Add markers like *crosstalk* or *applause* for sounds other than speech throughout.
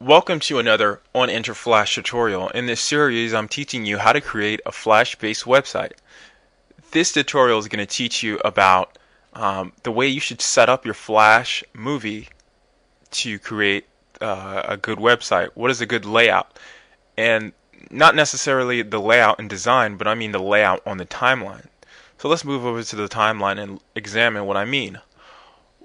Welcome to another on Enter Flash tutorial. In this series I'm teaching you how to create a Flash based website. This tutorial is going to teach you about um, the way you should set up your Flash movie to create uh, a good website. What is a good layout? And not necessarily the layout and design, but I mean the layout on the timeline. So let's move over to the timeline and examine what I mean.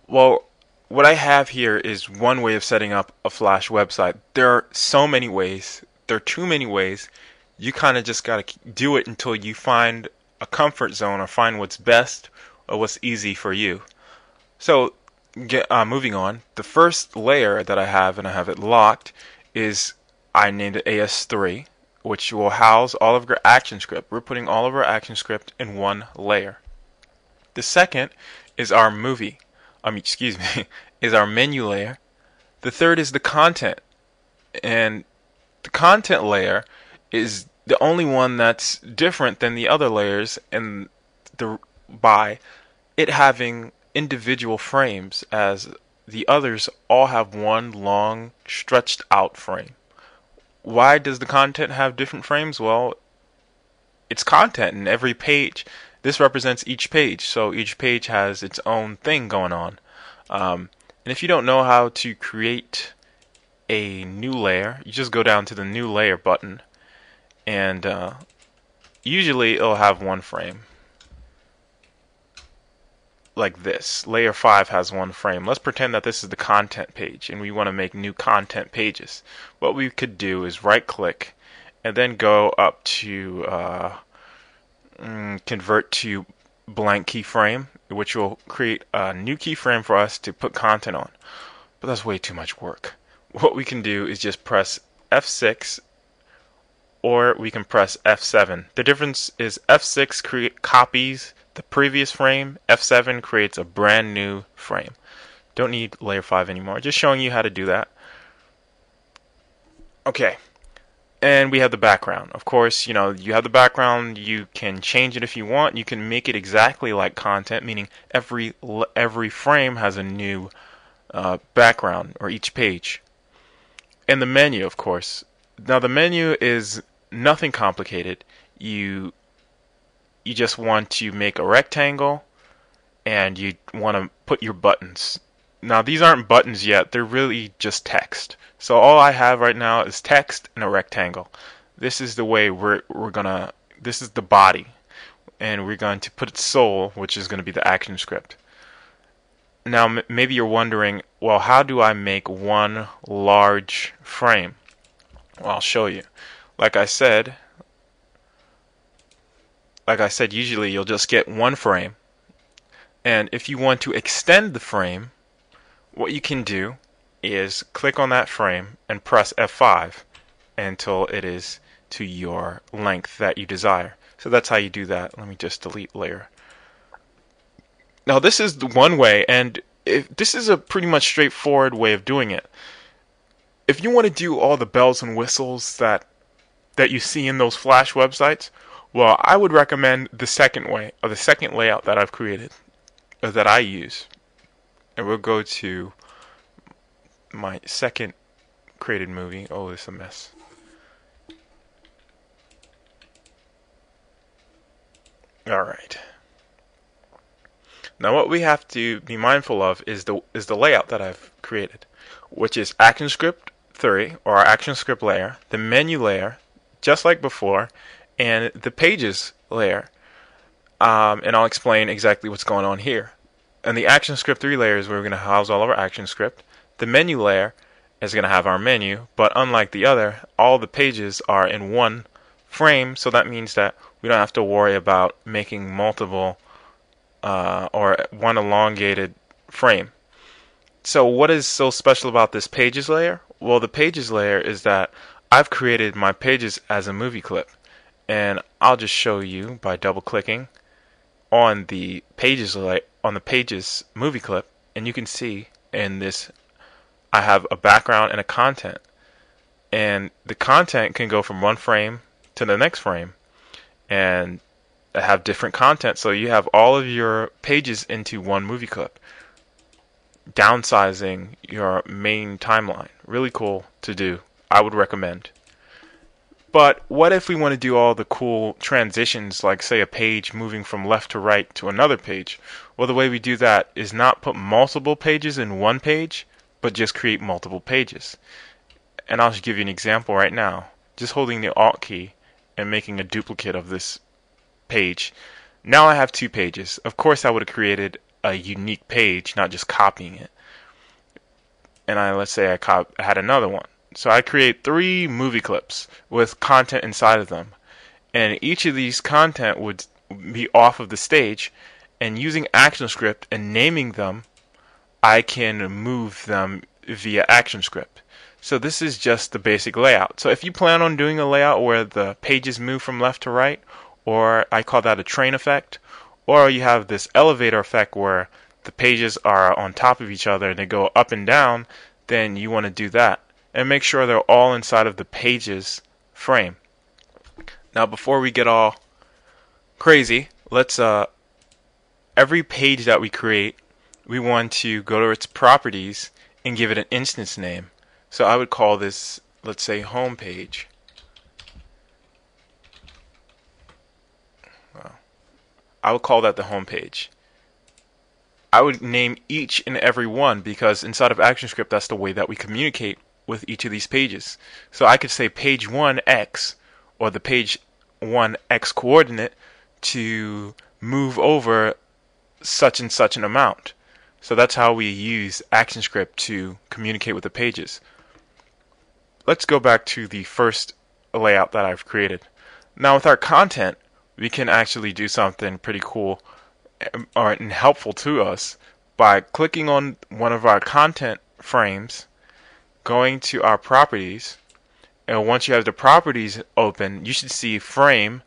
Well, what I have here is one way of setting up a Flash website. There are so many ways. There are too many ways. You kind of just got to do it until you find a comfort zone or find what's best or what's easy for you. So, get, uh, moving on, the first layer that I have, and I have it locked, is I named it AS3, which will house all of our ActionScript. We're putting all of our ActionScript in one layer. The second is our movie. Mean, excuse me, *laughs* is our menu layer. The third is the content. And the content layer is the only one that's different than the other layers and the by it having individual frames as the others all have one long stretched out frame. Why does the content have different frames? Well, it's content in every page. This represents each page, so each page has its own thing going on. Um, and if you don't know how to create a new layer, you just go down to the new layer button and uh, usually it'll have one frame like this. Layer 5 has one frame. Let's pretend that this is the content page and we want to make new content pages. What we could do is right click and then go up to uh, Mm, convert to blank keyframe which will create a new keyframe for us to put content on. But that's way too much work. What we can do is just press F6 or we can press F7. The difference is F6 create copies the previous frame, F7 creates a brand new frame. Don't need layer 5 anymore. Just showing you how to do that. Okay, and we have the background. Of course, you know, you have the background, you can change it if you want. You can make it exactly like content, meaning every every frame has a new uh, background or each page. And the menu, of course. Now the menu is nothing complicated. You you just want to make a rectangle and you want to put your buttons. Now these aren't buttons yet, they're really just text. So all I have right now is text and a rectangle. This is the way we're, we're gonna, this is the body. And we're going to put its soul, which is going to be the action script. Now maybe you're wondering, well, how do I make one large frame? Well, I'll show you. Like I said, like I said, usually you'll just get one frame. And if you want to extend the frame, what you can do is click on that frame and press F5 until it is to your length that you desire. So that's how you do that. Let me just delete layer. Now this is the one way and if, this is a pretty much straightforward way of doing it. If you want to do all the bells and whistles that that you see in those flash websites, well, I would recommend the second way or the second layout that I've created or that I use. And we'll go to my second created movie. Oh, it's a mess. Alright. Now what we have to be mindful of is the is the layout that I've created, which is ActionScript 3 or our ActionScript layer, the menu layer, just like before, and the pages layer. Um, and I'll explain exactly what's going on here. And the ActionScript 3 layer is where we're going to house all of our ActionScript. The menu layer is going to have our menu, but unlike the other, all the pages are in one frame, so that means that we don't have to worry about making multiple uh, or one elongated frame. So what is so special about this pages layer? Well, the pages layer is that I've created my pages as a movie clip. And I'll just show you by double clicking on the pages on the pages movie clip and you can see in this I have a background and a content. And the content can go from one frame to the next frame and have different content. So you have all of your pages into one movie clip. downsizing your main timeline. Really cool to do. I would recommend. But what if we want to do all the cool transitions, like say a page moving from left to right to another page? Well, the way we do that is not put multiple pages in one page, but just create multiple pages. And I'll just give you an example right now. Just holding the Alt key and making a duplicate of this page. Now I have two pages. Of course, I would have created a unique page, not just copying it. And I let's say I cop- had another one. So I create three movie clips with content inside of them. And each of these content would be off of the stage. And using ActionScript and naming them, I can move them via ActionScript. So this is just the basic layout. So if you plan on doing a layout where the pages move from left to right, or I call that a train effect, or you have this elevator effect where the pages are on top of each other and they go up and down, then you want to do that and make sure they're all inside of the pages frame. Now before we get all crazy, let's uh every page that we create, we want to go to its properties and give it an instance name. So I would call this let's say home page. Well, I would call that the home page. I would name each and every one because inside of ActionScript that's the way that we communicate with each of these pages. So I could say page 1 x or the page 1 x coordinate to move over such and such an amount. So that's how we use ActionScript to communicate with the pages. Let's go back to the first layout that I've created. Now with our content, we can actually do something pretty cool um, and helpful to us by clicking on one of our content frames going to our properties and once you have the properties open you should see frame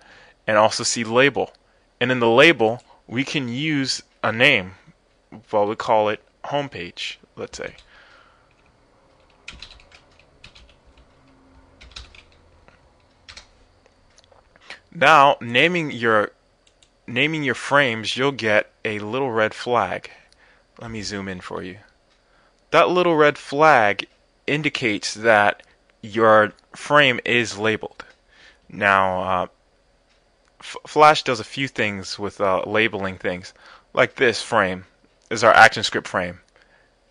and also see label. And in the label we can use a name well we call it homepage let's say. Now naming your naming your frames you'll get a little red flag. Let me zoom in for you. That little red flag indicates that your frame is labeled. Now, uh, Flash does a few things with uh, labeling things. Like this frame is our ActionScript frame.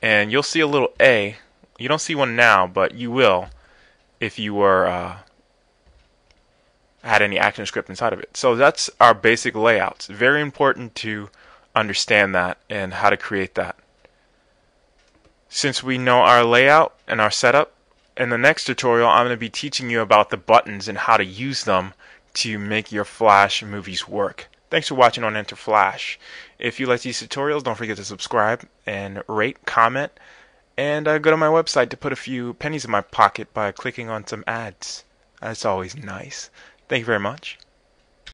And you'll see a little A. You don't see one now, but you will if you were uh, had any ActionScript inside of it. So that's our basic layouts. Very important to understand that and how to create that. Since we know our layout and our setup, in the next tutorial I'm going to be teaching you about the buttons and how to use them to make your Flash movies work. Thanks for watching on Enter Flash. If you like these tutorials, don't forget to subscribe and rate, comment, and uh, go to my website to put a few pennies in my pocket by clicking on some ads. That's always nice. Thank you very much.